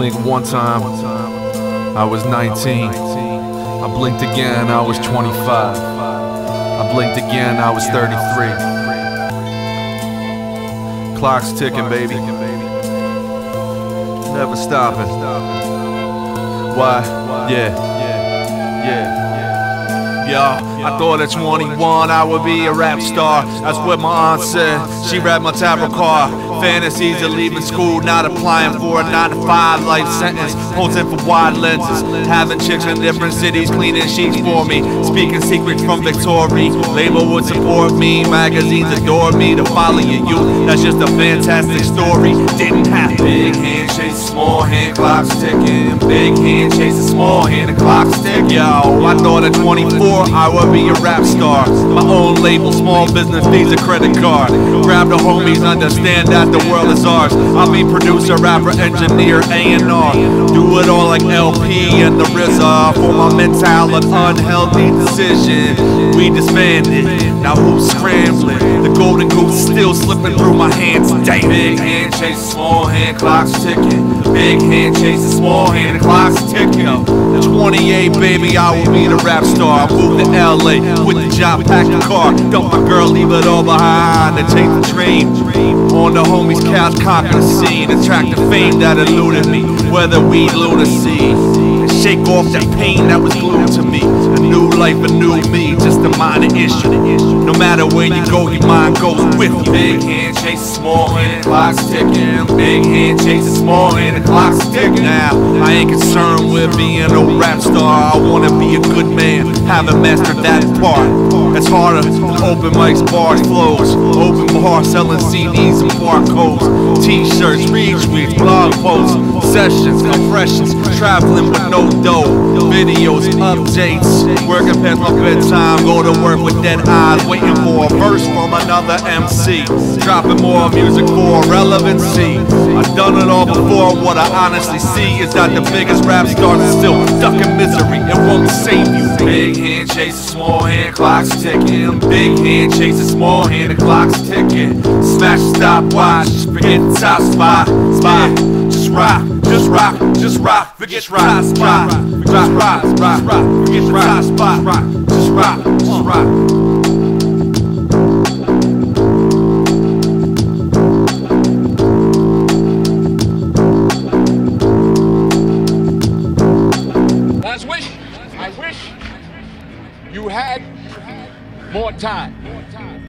blink one time, I was 19. I blinked again, I was 25. I blinked again, I was 33. Clock's ticking, baby. Never stopping. Why? Yeah. Yeah. Yeah, I thought at 21 I would be a rap star. That's what my aunt said. She read my tarot card. Fantasies of leaving school, not applying for a 9 to 5 life sentence. Posing for wide lenses. Having chicks in different cities cleaning sheets for me. Speaking secrets from Victoria. Label would support me. Magazines adore me to follow your youth. That's just a fantastic story. Didn't have big handshakes, small hand clocks ticking. Big hand chasing small hand, the clock's ticking. Yo, I thought at 24 I would be a rap star. My own label, small business needs a credit card. Grab the homies, understand that the world is ours. I'll be producer, rapper, engineer, A&R. Do it all like El-P and the RZA. For my mental and unhealthy decision, we disbanded. Now who's scrambling? The golden goose still slipping through my hands. Damn. Big hand chasing small hand, clock's ticking. Big hand chasing small hand, the clock's ticking. At 28, baby, I will be the rap star. I to LA with job, pack the car. Dump my girl, leave it all behind, and take the train. On the homies' couch, conquer the scene. Attract the fame that eluded me. Whether we lunacy. Shake off that pain that was glued to me. A new life, a new me, just a minor issue. No matter where you go, your mind goes with you. Big hand chasing small hand, the clock's ticking. Big hand chasing small hand, the clock's ticking. Now, I ain't concerned with being a rap star. I wanna be a good man, haven't mastered that part. It's harder than open mics, bars, flows. Open bar selling CDs and barcodes. T-shirts, retweets, blog sessions, compressions, traveling with no dough. Videos, updates, working past my bedtime. Go to work with dead eyes, waiting for a verse from another MC. Dropping more music for relevancy. I've done it all before. What I honestly see is that the biggest rap stars are still stuck in misery. It won't save you. Big hand chasing small hand, clock's ticking. Big hand chasing small hand, the clock's ticking. Smash the stopwatch, forget the top spot. Spot, rock, just rock, just rock. Forget the top spot. Just rock, rock, rock. Forget the top spot. Just rock, just rock. I wish you had more time.